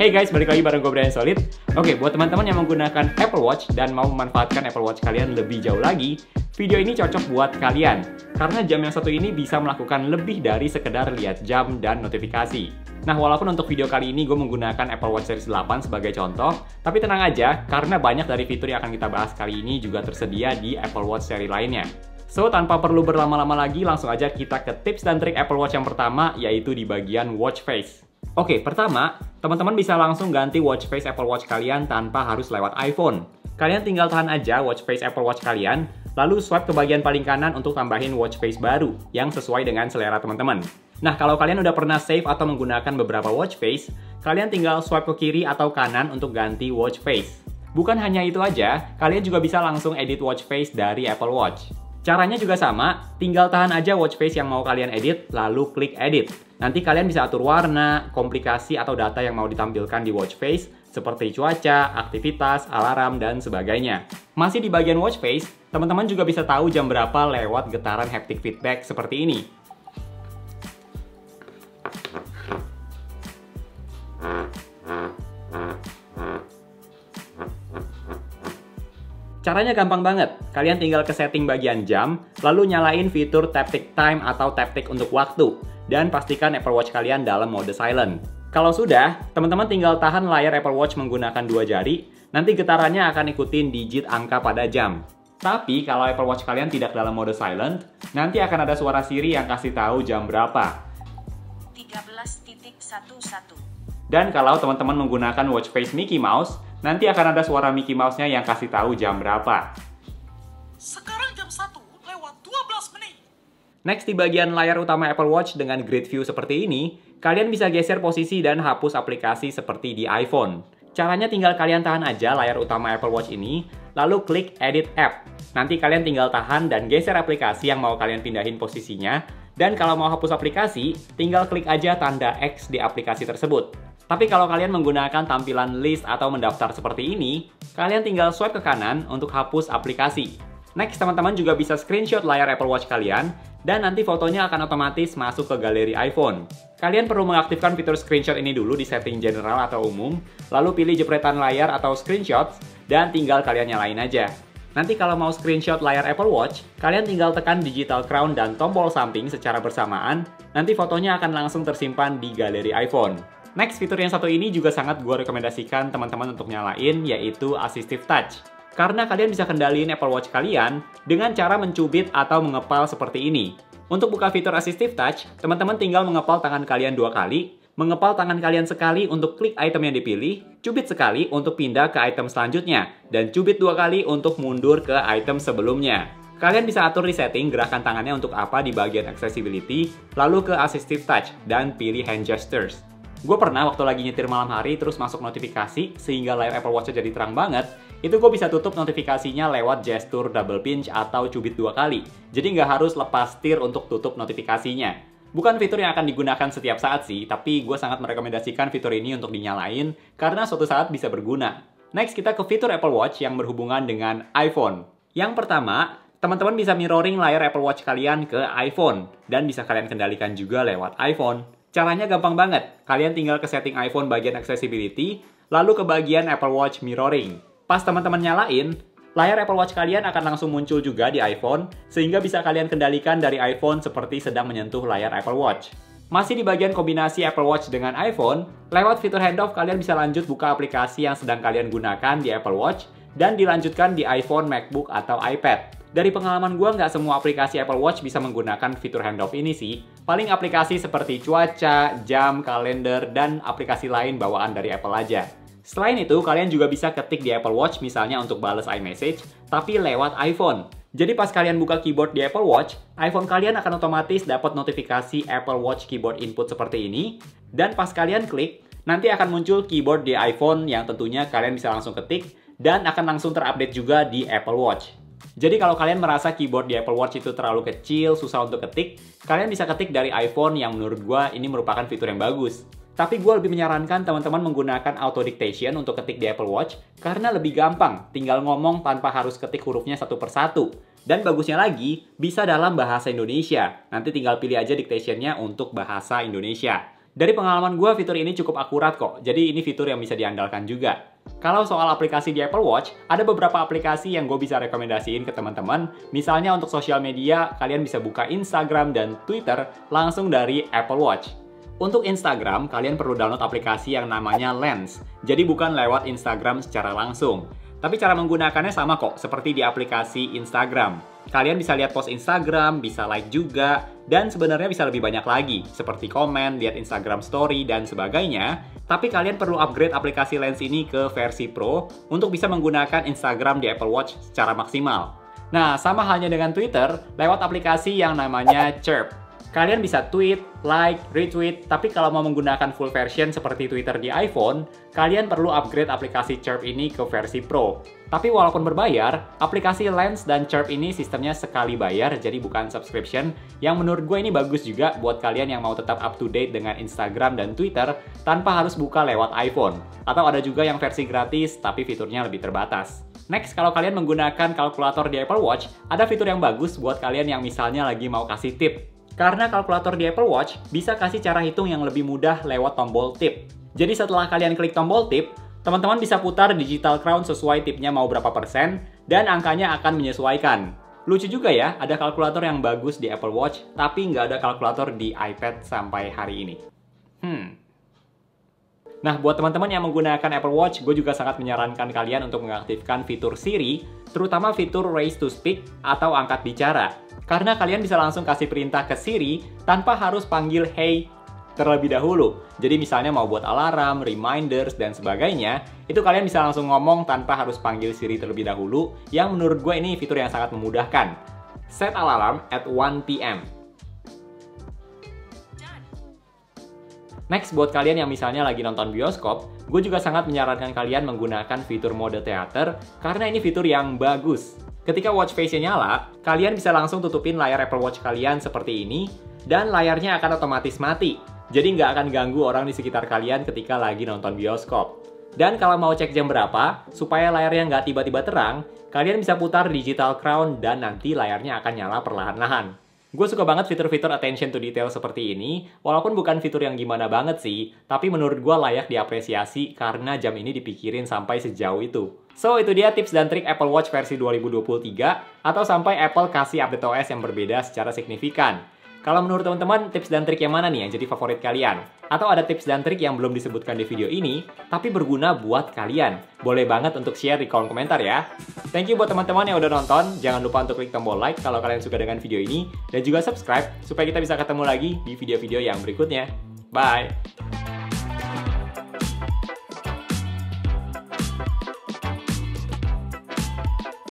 Hey guys, balik lagi bareng gue Brian Solid. Oke, buat teman-teman yang menggunakan Apple Watch dan mau memanfaatkan Apple Watch kalian lebih jauh lagi, video ini cocok buat kalian. Karena jam yang satu ini bisa melakukan lebih dari sekedar lihat jam dan notifikasi. Nah, walaupun untuk video kali ini gue menggunakan Apple Watch Series 8 sebagai contoh, tapi tenang aja, karena banyak dari fitur yang akan kita bahas kali ini juga tersedia di Apple Watch seri lainnya. So, tanpa perlu berlama-lama lagi, langsung aja kita ke tips dan trik Apple Watch yang pertama, yaitu di bagian watch face. Oke, pertama, teman-teman bisa langsung ganti watch face Apple Watch kalian tanpa harus lewat iPhone. Kalian tinggal tahan aja watch face Apple Watch kalian, lalu swipe ke bagian paling kanan untuk tambahin watch face baru yang sesuai dengan selera teman-teman. Nah, kalau kalian udah pernah save atau menggunakan beberapa watch face, kalian tinggal swipe ke kiri atau kanan untuk ganti watch face. Bukan hanya itu aja, kalian juga bisa langsung edit watch face dari Apple Watch. Caranya juga sama, tinggal tahan aja watch face yang mau kalian edit, lalu klik edit. Nanti kalian bisa atur warna, komplikasi atau data yang mau ditampilkan di watch face, seperti cuaca, aktivitas, alarm, dan sebagainya. Masih di bagian watch face, teman-teman juga bisa tahu jam berapa lewat getaran haptic feedback seperti ini. Caranya gampang banget. Kalian tinggal ke setting bagian jam, lalu nyalain fitur Taptic Time atau Taptic untuk waktu, dan pastikan Apple Watch kalian dalam mode silent. Kalau sudah, teman-teman tinggal tahan layar Apple Watch menggunakan dua jari, nanti getarannya akan ikutin digit angka pada jam. Tapi kalau Apple Watch kalian tidak dalam mode silent, nanti akan ada suara Siri yang kasih tahu jam berapa. 13.11 Dan kalau teman-teman menggunakan watch face Mickey Mouse, nanti akan ada suara Mickey Mouse-nya yang kasih tahu jam berapa. Sekarang jam 1 lewat 12 menit. Next di bagian layar utama Apple Watch dengan grid view seperti ini, kalian bisa geser posisi dan hapus aplikasi seperti di iPhone. Caranya tinggal kalian tahan aja layar utama Apple Watch ini, lalu klik Edit App. Nanti kalian tinggal tahan dan geser aplikasi yang mau kalian pindahin posisinya, dan kalau mau hapus aplikasi, tinggal klik aja tanda X di aplikasi tersebut. Tapi kalau kalian menggunakan tampilan list atau mendaftar seperti ini, kalian tinggal swipe ke kanan untuk hapus aplikasi. Next, teman-teman juga bisa screenshot layar Apple Watch kalian, dan nanti fotonya akan otomatis masuk ke galeri iPhone. Kalian perlu mengaktifkan fitur screenshot ini dulu di setting general atau umum, lalu pilih jepretan layar atau screenshot, dan tinggal kalian nyalain aja. Nanti kalau mau screenshot layar Apple Watch, kalian tinggal tekan digital crown dan tombol samping secara bersamaan, nanti fotonya akan langsung tersimpan di galeri iPhone. Next, fitur yang satu ini juga sangat gue rekomendasikan teman-teman untuk nyalain, yaitu Assistive Touch. Karena kalian bisa kendaliin Apple Watch kalian dengan cara mencubit atau mengepal seperti ini. Untuk buka fitur Assistive Touch, teman-teman tinggal mengepal tangan kalian dua kali, mengepal tangan kalian sekali untuk klik item yang dipilih, cubit sekali untuk pindah ke item selanjutnya, dan cubit dua kali untuk mundur ke item sebelumnya. Kalian bisa atur di setting gerakan tangannya untuk apa di bagian accessibility, lalu ke assistive touch, dan pilih hand gestures. Gue pernah waktu lagi nyetir malam hari terus masuk notifikasi sehingga layar Apple Watch jadi terang banget, itu gue bisa tutup notifikasinya lewat gestur double pinch atau cubit dua kali. Jadi nggak harus lepas setir untuk tutup notifikasinya. Bukan fitur yang akan digunakan setiap saat sih, tapi gue sangat merekomendasikan fitur ini untuk dinyalain karena suatu saat bisa berguna. Next, kita ke fitur Apple Watch yang berhubungan dengan iPhone. Yang pertama, teman-teman bisa mirroring layar Apple Watch kalian ke iPhone dan bisa kalian kendalikan juga lewat iPhone. Caranya gampang banget. Kalian tinggal ke setting iPhone bagian accessibility, lalu ke bagian Apple Watch mirroring. Pas teman-teman nyalain, layar Apple Watch kalian akan langsung muncul juga di iPhone, sehingga bisa kalian kendalikan dari iPhone seperti sedang menyentuh layar Apple Watch. Masih di bagian kombinasi Apple Watch dengan iPhone, lewat fitur handoff kalian bisa lanjut buka aplikasi yang sedang kalian gunakan di Apple Watch, dan dilanjutkan di iPhone, MacBook, atau iPad. Dari pengalaman gue, nggak semua aplikasi Apple Watch bisa menggunakan fitur handoff ini sih. Paling aplikasi seperti cuaca, jam, kalender, dan aplikasi lain bawaan dari Apple aja. Selain itu, kalian juga bisa ketik di Apple Watch misalnya untuk balas iMessage, tapi lewat iPhone. Jadi pas kalian buka keyboard di Apple Watch, iPhone kalian akan otomatis dapat notifikasi Apple Watch keyboard input seperti ini, dan pas kalian klik, nanti akan muncul keyboard di iPhone yang tentunya kalian bisa langsung ketik, dan akan langsung terupdate juga di Apple Watch. Jadi kalau kalian merasa keyboard di Apple Watch itu terlalu kecil, susah untuk ketik, kalian bisa ketik dari iPhone yang menurut gue ini merupakan fitur yang bagus. Tapi gue lebih menyarankan teman-teman menggunakan auto dictation untuk ketik di Apple Watch karena lebih gampang, tinggal ngomong tanpa harus ketik hurufnya satu persatu. Dan bagusnya lagi, bisa dalam bahasa Indonesia. Nanti tinggal pilih aja dictationnya untuk bahasa Indonesia. Dari pengalaman gue, fitur ini cukup akurat kok, jadi ini fitur yang bisa diandalkan juga. Kalau soal aplikasi di Apple Watch, ada beberapa aplikasi yang gue bisa rekomendasiin ke teman-teman. Misalnya untuk sosial media, kalian bisa buka Instagram dan Twitter langsung dari Apple Watch. Untuk Instagram, kalian perlu download aplikasi yang namanya Lens. Jadi bukan lewat Instagram secara langsung. Tapi cara menggunakannya sama kok, seperti di aplikasi Instagram. Kalian bisa lihat post Instagram, bisa like juga, dan sebenarnya bisa lebih banyak lagi, seperti komen, lihat Instagram story, dan sebagainya. Tapi kalian perlu upgrade aplikasi Lens ini ke versi Pro untuk bisa menggunakan Instagram di Apple Watch secara maksimal. Nah, sama halnya dengan Twitter, lewat aplikasi yang namanya Chirp. Kalian bisa tweet, like, retweet, tapi kalau mau menggunakan full version seperti Twitter di iPhone, kalian perlu upgrade aplikasi Chirp ini ke versi Pro. Tapi walaupun berbayar, aplikasi Lens dan Chirp ini sistemnya sekali bayar, jadi bukan subscription, yang menurut gue ini bagus juga buat kalian yang mau tetap up to date dengan Instagram dan Twitter tanpa harus buka lewat iPhone. Atau ada juga yang versi gratis, tapi fiturnya lebih terbatas. Next, kalau kalian menggunakan kalkulator di Apple Watch, ada fitur yang bagus buat kalian yang misalnya lagi mau kasih tip karena kalkulator di Apple Watch bisa kasih cara hitung yang lebih mudah lewat tombol tip. Jadi setelah kalian klik tombol tip, teman-teman bisa putar digital crown sesuai tipnya mau berapa persen, dan angkanya akan menyesuaikan. Lucu juga ya, ada kalkulator yang bagus di Apple Watch, tapi nggak ada kalkulator di iPad sampai hari ini. Hmm. Nah, buat teman-teman yang menggunakan Apple Watch, gue juga sangat menyarankan kalian untuk mengaktifkan fitur Siri, terutama fitur Raise to Speak atau angkat bicara. Karena kalian bisa langsung kasih perintah ke Siri tanpa harus panggil hey terlebih dahulu. Jadi misalnya mau buat alarm, reminders, dan sebagainya, itu kalian bisa langsung ngomong tanpa harus panggil Siri terlebih dahulu, yang menurut gue ini fitur yang sangat memudahkan. Set alarm at 1 p.m. Next, buat kalian yang misalnya lagi nonton bioskop, gue juga sangat menyarankan kalian menggunakan fitur mode teater karena ini fitur yang bagus. Ketika watch face-nya nyala, kalian bisa langsung tutupin layar Apple Watch kalian seperti ini, dan layarnya akan otomatis mati. Jadi nggak akan ganggu orang di sekitar kalian ketika lagi nonton bioskop. Dan kalau mau cek jam berapa, supaya layarnya nggak tiba-tiba terang, kalian bisa putar digital crown dan nanti layarnya akan nyala perlahan-lahan. Gue suka banget fitur-fitur attention to detail seperti ini, walaupun bukan fitur yang gimana banget sih, tapi menurut gue layak diapresiasi karena jam ini dipikirin sampai sejauh itu. So, itu dia tips dan trik Apple Watch versi 2023, atau sampai Apple kasih update OS yang berbeda secara signifikan. Kalau menurut teman-teman, tips dan trik yang mana nih yang jadi favorit kalian? Atau ada tips dan trik yang belum disebutkan di video ini, tapi berguna buat kalian? Boleh banget untuk share di kolom komentar ya. Thank you buat teman-teman yang udah nonton. Jangan lupa untuk klik tombol like kalau kalian suka dengan video ini. Dan juga subscribe supaya kita bisa ketemu lagi di video-video yang berikutnya. Bye!